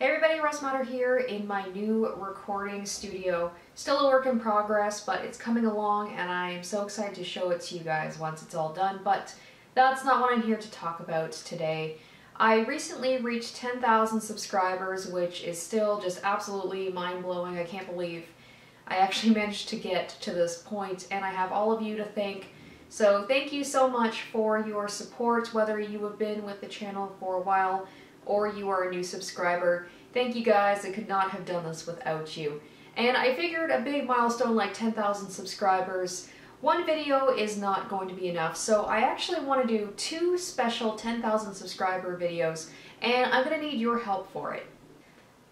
Hey everybody, Rose Matter here in my new recording studio. Still a work in progress, but it's coming along and I'm so excited to show it to you guys once it's all done, but that's not what I'm here to talk about today. I recently reached 10,000 subscribers, which is still just absolutely mind-blowing. I can't believe I actually managed to get to this point, and I have all of you to thank. So thank you so much for your support, whether you have been with the channel for a while or you are a new subscriber. Thank you guys, I could not have done this without you. And I figured a big milestone like 10,000 subscribers, one video is not going to be enough, so I actually want to do two special 10,000 subscriber videos, and I'm going to need your help for it.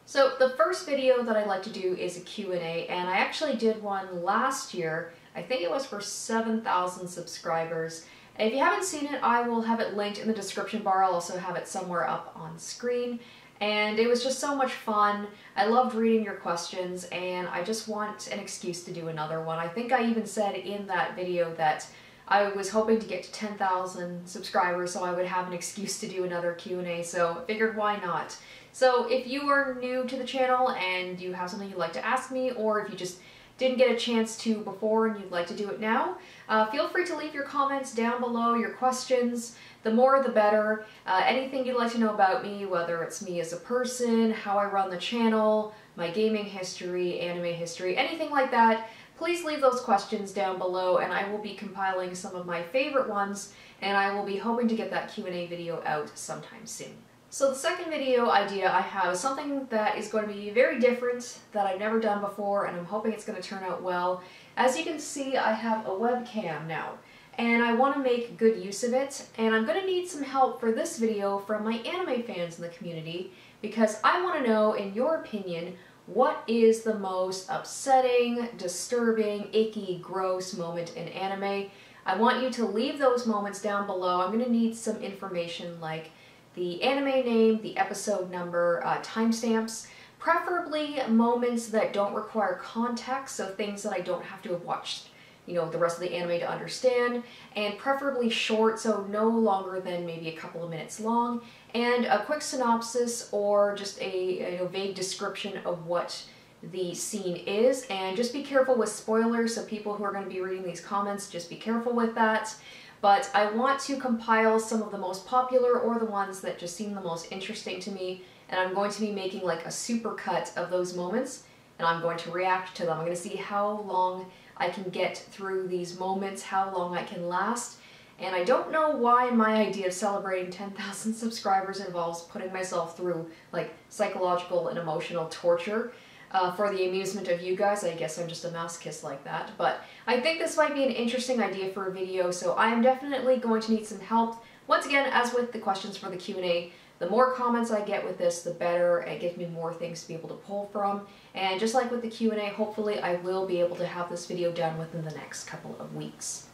So the first video that I like to do is a Q&A, and I actually did one last year. I think it was for 7,000 subscribers, if you haven't seen it, I will have it linked in the description bar. I'll also have it somewhere up on screen. And it was just so much fun. I loved reading your questions and I just want an excuse to do another one. I think I even said in that video that I was hoping to get to 10,000 subscribers so I would have an excuse to do another Q&A, so figured why not. So if you are new to the channel and you have something you'd like to ask me, or if you just didn't get a chance to before and you'd like to do it now, uh, feel free to leave your comments down below, your questions. The more the better. Uh, anything you'd like to know about me, whether it's me as a person, how I run the channel, my gaming history, anime history, anything like that, please leave those questions down below and I will be compiling some of my favorite ones and I will be hoping to get that Q&A video out sometime soon. So the second video idea I have is something that is going to be very different that I've never done before and I'm hoping it's going to turn out well. As you can see I have a webcam now and I want to make good use of it and I'm going to need some help for this video from my anime fans in the community because I want to know in your opinion what is the most upsetting, disturbing, icky, gross moment in anime. I want you to leave those moments down below. I'm going to need some information like the anime name, the episode number, uh, timestamps, preferably moments that don't require context, so things that I don't have to have watched you know, the rest of the anime to understand, and preferably short, so no longer than maybe a couple of minutes long, and a quick synopsis or just a you know, vague description of what the scene is, and just be careful with spoilers, so people who are going to be reading these comments, just be careful with that but I want to compile some of the most popular or the ones that just seem the most interesting to me, and I'm going to be making like a super cut of those moments, and I'm going to react to them. I'm going to see how long I can get through these moments, how long I can last, and I don't know why my idea of celebrating 10,000 subscribers involves putting myself through like psychological and emotional torture uh, for the amusement of you guys. I guess I'm just a mouse kiss like that. But I think this might be an interesting idea for a video, so I am definitely going to need some help. Once again, as with the questions for the Q&A, the more comments I get with this, the better. It gives me more things to be able to pull from. And just like with the Q&A, hopefully I will be able to have this video done within the next couple of weeks.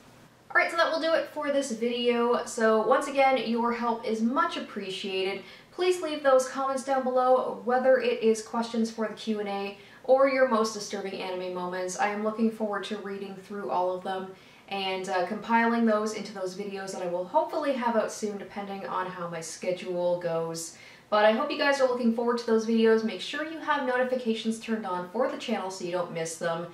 Alright, so that will do it for this video. So once again, your help is much appreciated. Please leave those comments down below, whether it is questions for the Q&A or your most disturbing anime moments. I am looking forward to reading through all of them and uh, compiling those into those videos that I will hopefully have out soon depending on how my schedule goes. But I hope you guys are looking forward to those videos. Make sure you have notifications turned on for the channel so you don't miss them.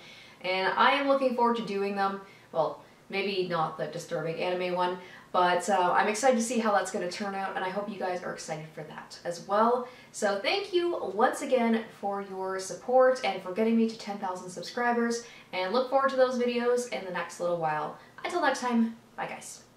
And I am looking forward to doing them. Well, maybe not the disturbing anime one, but uh, I'm excited to see how that's going to turn out, and I hope you guys are excited for that as well. So thank you once again for your support and for getting me to 10,000 subscribers, and look forward to those videos in the next little while. Until next time, bye guys.